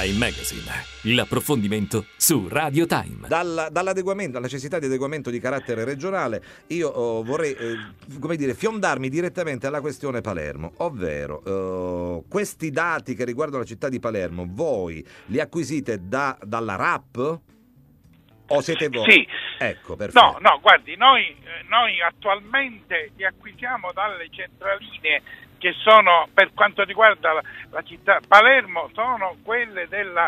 Time Magazine, l'approfondimento su Radio Time. Dal, dall'adeguamento, dalla necessità di adeguamento di carattere regionale, io oh, vorrei eh, come dire, fiondarmi direttamente alla questione Palermo, ovvero eh, questi dati che riguardano la città di Palermo, voi li acquisite da, dalla RAP? O siete voi? Sì. Ecco, perfetto. No, no, guardi, noi, eh, noi attualmente li acquisiamo dalle centraline che sono per quanto riguarda la, la città Palermo sono quelle della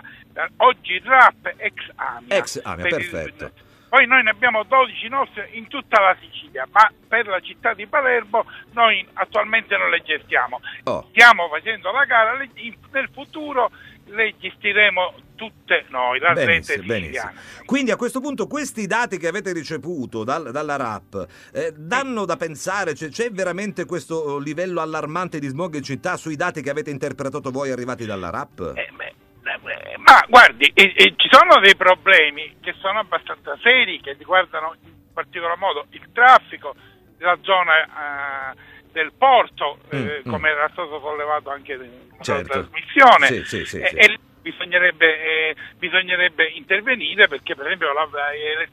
oggi RAP ex AMIA. Ex AMIA, Per il- perfetto. poi noi ne abbiamo 12 nostre in tutta la Sicilia, ma per la città di Palermo noi attualmente non le gestiamo. Oh. Stiamo facendo la gara, nel futuro le gestiremo tutte noi, la Benissimo, rete benissimo. siciliana. Quindi a questo punto questi dati che avete ricevuto dal- dalla RAP eh, danno da pensare, cioè, c'è veramente questo livello allarmante di smog in città sui dati che avete interpretato voi arrivati dalla RAP? Eh, beh, eh, ma guardi, eh, eh, ci sono dei problemi che sono abbastanza seri, che riguardano in particolar modo il traffico, la zona eh, del porto, eh, Mm, mm. come era stato sollevato anche nella Certo. trasmissione. Sì, sì, sì, E- sì. e lì bisognerebbe, eh, bisognerebbe intervenire perché per esempio la, eh,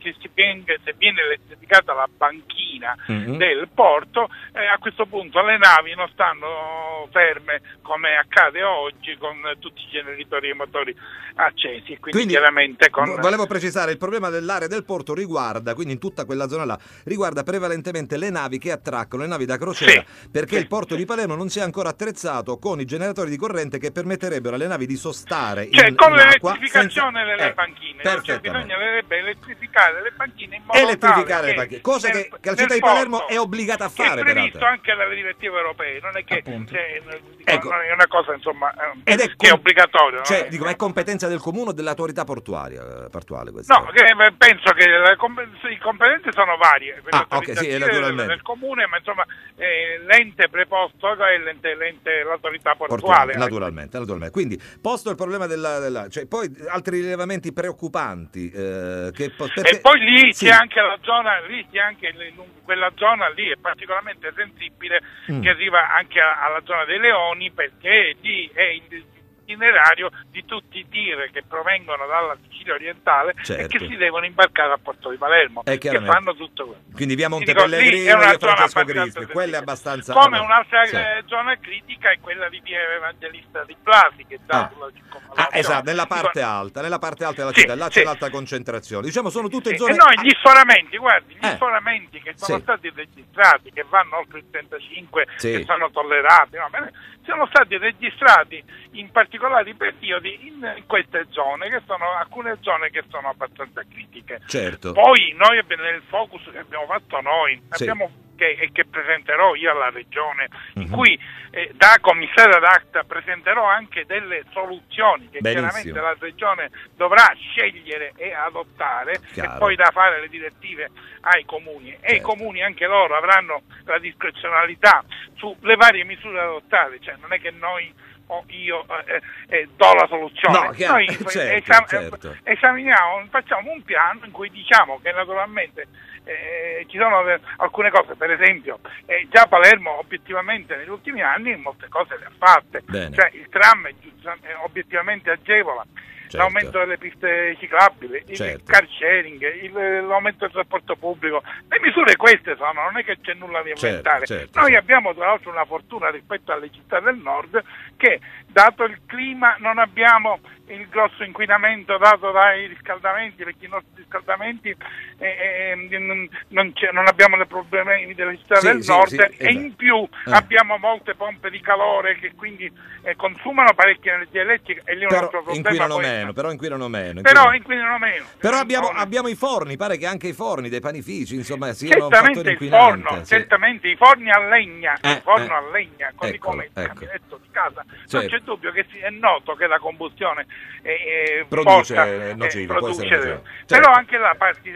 se viene elettrificata la banchina Mhm. del porto, eh, a questo punto le navi non stanno ferme come accade oggi con tutti i generatori e motori accesi quindi, Quindi, chiaramente con... vo- Volevo precisare, il problema dell'area del porto riguarda, quindi in tutta quella zona là, riguarda prevalentemente le navi che attraccano, le navi da crociera, perché Sì. il porto di Palermo non si è ancora attrezzato con i generatori di corrente che permetterebbero alle navi di sostare Cioè, con l'elettrificazione senza- delle eh, banchine, cioè, bisognerebbe elettrificare le banchine in modo Elettrificare tale le che banchine, cosa nel- che- la città di Palermo è obbligata a fare, È previsto peraltro. anche dalle direttive europee, non è che cioè, Ecco. non è una cosa insomma eh, Ed è che è com- obbligatorio. Cioè, dico, ma è competenza del comune o dell'autorità portuaria, eh, portuale questa? No, che, penso che le com- competenze sono varie, Ah, le ok, sì, del, del comune, ma insomma eh, l'ente preposto è l'ente, l'ente- l'autorità Portuale, portuale. naturalmente, naturalmente. Quindi, posto il problema della... della- cioè, poi altri rilevamenti preoccupanti. eh, che po- perché- E poi lì Sì. c'è anche la zona, lì c'è anche quella zona lì è particolarmente sensibile Mm. che arriva anche alla zona dei leoni perché lì è il itinerario di tutti i tir che provengono dalla Sicilia orientale e Certo. che si devono imbarcare a Porto di Palermo Eh, che fanno tutto quello. Quindi via una via zona Francesco Crispi, quella è abbastanza... Come vabbè, un'altra sì. eh, zona critica è quella di via Evangelista di Blasi che dà Ah. sulla circonvallazione. Ah, esatto, nella parte alta, nella parte alta della Sì, città, là c'è sì. l'alta concentrazione. Diciamo sono tutte zone... E noi gli sforamenti, guardi, gli Eh. sforamenti che sono stati registrati, che vanno oltre il 35, Sì. che sono tollerati, no, sono stati registrati in particolari periodi in, queste zone, che sono alcune zone che sono abbastanza critiche. Certo. Poi noi abbiamo- nel focus che abbiamo fatto noi, Sì. abbiamo che, e che presenterò io alla Regione, in Mhm. cui eh, da commissario ad acta presenterò anche delle soluzioni che Benissimo. chiaramente la Regione dovrà scegliere e adottare Chiaro. e poi da fare le direttive ai comuni e i Certo. comuni anche loro avranno la discrezionalità sulle varie misure adottate, cioè non è che noi o io eh, eh, do la soluzione, No, chiaro, noi certo, esam- certo. esaminiamo, facciamo un piano in cui diciamo che naturalmente eh, ci sono alcune cose, per esempio eh, già Palermo obiettivamente negli ultimi anni molte cose le ha fatte, cioè il tram eh, obiettivamente agevola. Certo. L'aumento delle piste ciclabili, il Certo. car sharing, il- l'aumento del trasporto pubblico, le misure queste sono, non è che c'è nulla di Certo, inventare. certo, Noi abbiamo tra l'altro una fortuna rispetto alle città del nord che dato il clima non abbiamo il grosso inquinamento dato dai riscaldamenti, perché i nostri riscaldamenti eh, eh, non, non abbiamo i problemi delle città Sì, del sì, nord sì, e esatto. in più Eh. abbiamo molte pompe di calore che quindi eh, consumano parecchia energia elettrica e lì un Però altro problema poi- meno, però inquinano meno. però inquinano- meno. Però abbiamo, abbiamo i forni, pare che anche i forni dei panifici, insomma, siano un Certamente inquinante. forno, sì. certamente i forni a legna, Eh, il forno eh. a legna, così Eccolo, come il ecco. caminetto di casa, Certo. non c'è dubbio che si- è noto che la combustione eh, eh, Produce porta, nocivo, eh, può essere produce-. Però Certo. anche là, parti-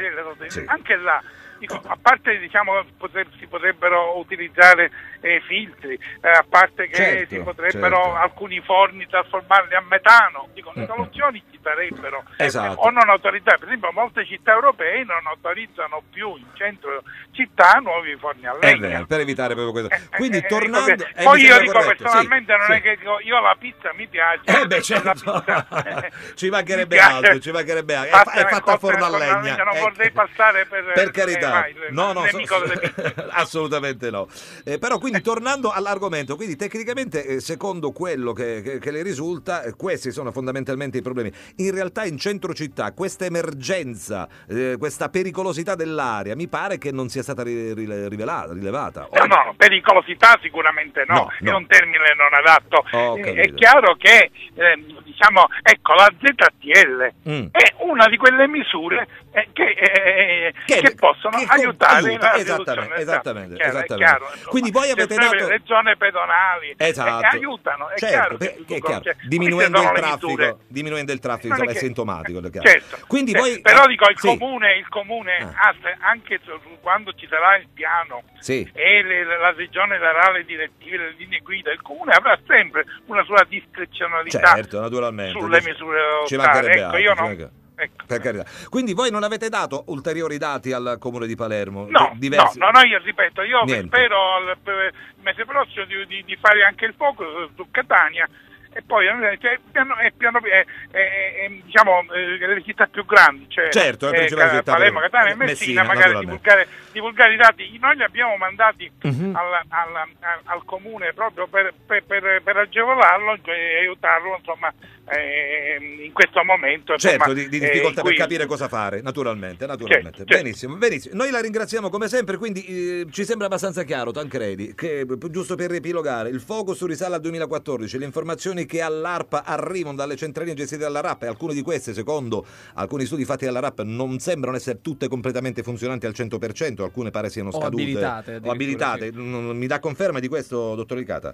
Sì. anche là Dico, a parte diciamo, poter, si potrebbero utilizzare eh, filtri, eh, a parte che Certo, si potrebbero certo. alcuni forni trasformarli a metano, dico, le soluzioni ci sarebbero. Esatto. O non autorizzare, per esempio molte città europee non autorizzano più in centro città nuovi forni a È legna. vero, per evitare proprio questo. Eh, Quindi eh, tornando... ecco eh, poi io dico corretto, personalmente sì, non sì. è che dico, io la pizza mi piace Eh beh, certo, eh, ci mancherebbe altro, ci mancherebbe altro. È, Fatta a forno a legna. non eh. vorrei passare per, Per eh, carità, vai, il no, no, so- assolutamente no. Eh, però quindi tornando all'argomento, quindi tecnicamente eh, secondo quello che, che- che le risulta, eh, questi sono fondamentalmente i problemi. In realtà in centro città questa emergenza, eh, questa pericolosità dell'aria mi pare che non sia stata ri- ri- rivelata, rilevata. No, no, pericolosità sicuramente no, No, no. è un termine non adatto. Capito. è chiaro che, ehm, diciamo, ecco, la ZTL Mm. è una di quelle misure eh, che, eh, Che- che possono che aiutare aiuta, esattamente, riduzione. esattamente, Chiaro, esattamente. chiaro, insomma. Quindi voi avete dato- le zone pedonali eh, Esatto. aiutano, è certo, chiaro è chiaro. cioè, diminuendo, il traffico, diminuendo il traffico, insomma, è sintomatico. eh, certo, Quindi voi... però dico il Sì. comune, il comune Ah. anche quando ci sarà il piano Sì. e le- la regione darà le direttive, le linee guida, il comune avrà sempre una sua discrezionalità Certo, naturalmente. sulle misure Ci mancherebbe Ecco, altro, io non- ecco. Per carità. Quindi voi non avete dato ulteriori dati al comune di Palermo? No, Di- diversi- no, no, io ripeto, io Niente. spero al mese prossimo di, di- di fare anche il fuoco su, su Catania e poi eh, cioè, piano, piano, eh, eh, eh, diciamo eh, le città più grandi, cioè Certo, eh, città Palermo, Catania e Messina, Messina, magari divulgare, divulgare i dati. Noi li abbiamo mandati Mhm. al, al- al- comune proprio per, per- per- per agevolarlo e aiutarlo insomma eh, in questo momento. Certo, insomma, di, di eh, difficoltà cui- per capire cosa fare, naturalmente, naturalmente. Certo, certo. Benissimo, benissimo. Noi la ringraziamo come sempre, quindi eh, ci sembra abbastanza chiaro, Tancredi, che eh, giusto per riepilogare, il focus risale al 2014, le informazioni che all'ARPA arrivano dalle centraline gestite dalla RAP e alcune di queste, secondo alcuni studi fatti dalla RAP, non sembrano essere tutte completamente funzionanti al 100%, alcune pare siano O scadute. abilitate, O abilitate. Non- Mi dà conferma di questo, dottor Licata?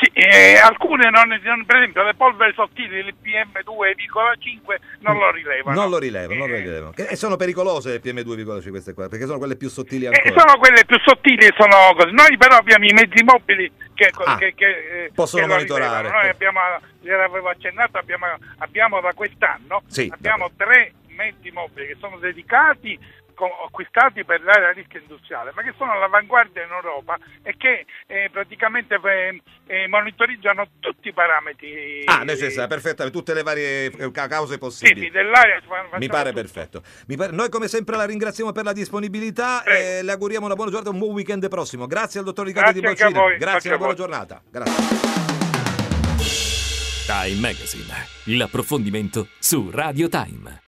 Sì, eh, alcune non, non- per esempio le polveri sottili, il PM2,5 non lo rilevano. Non lo rilevo, non lo Eh, rilevo. Che- E sono pericolose le PM2,5 queste qua, perché sono quelle più sottili eh, ancora. sono quelle più sottili, sono così. Noi però abbiamo i mezzi mobili che, Ah, che- che, eh, possono che monitorare. rilevano. Noi abbiamo, gliel'avevo accennato, abbiamo, abbiamo da quest'anno Sì, abbiamo tre mezzi mobili che sono dedicati acquistati per l'area a rischio industriale, ma che sono all'avanguardia in Europa e che eh, praticamente eh, eh, monitorizzano tutti i parametri. Ah, necessario, perfettamente, tutte le varie eh, ca- cause possibili. sì, dell'area Mi pare tutto. perfetto. Mi pare- Noi come sempre la ringraziamo per la disponibilità Prego. e le auguriamo una buona giornata e un buon weekend prossimo. Grazie al dottor Riccardo Di Grazie voi, Grazie e una buona voi. giornata. Grazie. Time Magazine, l'approfondimento su Radio Time.